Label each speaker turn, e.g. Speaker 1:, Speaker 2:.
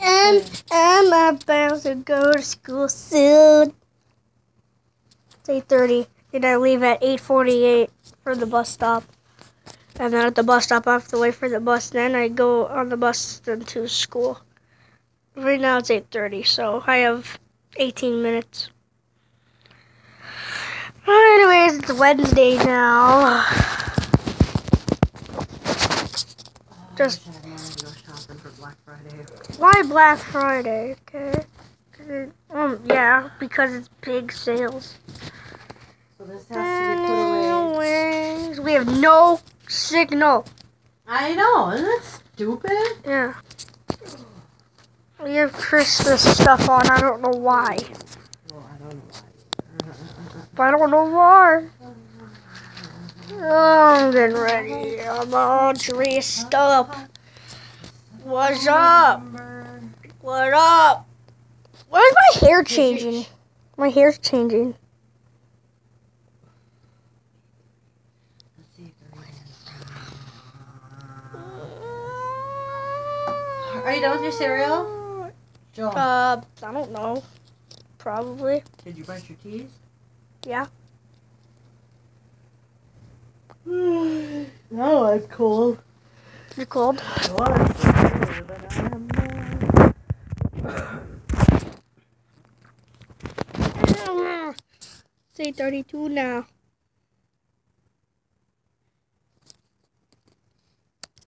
Speaker 1: And I'm about to go to school soon. It's 8.30. And I leave at 8.48 for the bus stop. And then at the bus stop, I have to wait for the bus. Then I go on the bus then to school. Right now it's 8.30, so I have 18 minutes. Anyways, it's Wednesday now. Just-
Speaker 2: I wish I had money to go shopping for Black Friday.
Speaker 1: Why Black Friday? Okay. it- Um, yeah, because it's big sales.
Speaker 2: So this has to be put away.
Speaker 1: We have no signal.
Speaker 2: I know, isn't that stupid?
Speaker 1: Yeah. We have Christmas stuff on. I don't know why.
Speaker 2: Well, I don't know why.
Speaker 1: But I don't know why. Oh, I'm getting ready. I'm all dressed up. What's up? What up? Why is my hair changing? My hair's changing.
Speaker 2: Let's see if there is. Are you done with your cereal? Joe,
Speaker 1: Uh, I don't know. Probably.
Speaker 2: did you brush your teeth?
Speaker 1: Yeah.
Speaker 2: no, it's cold.
Speaker 1: You're cold. It's 8.32 now.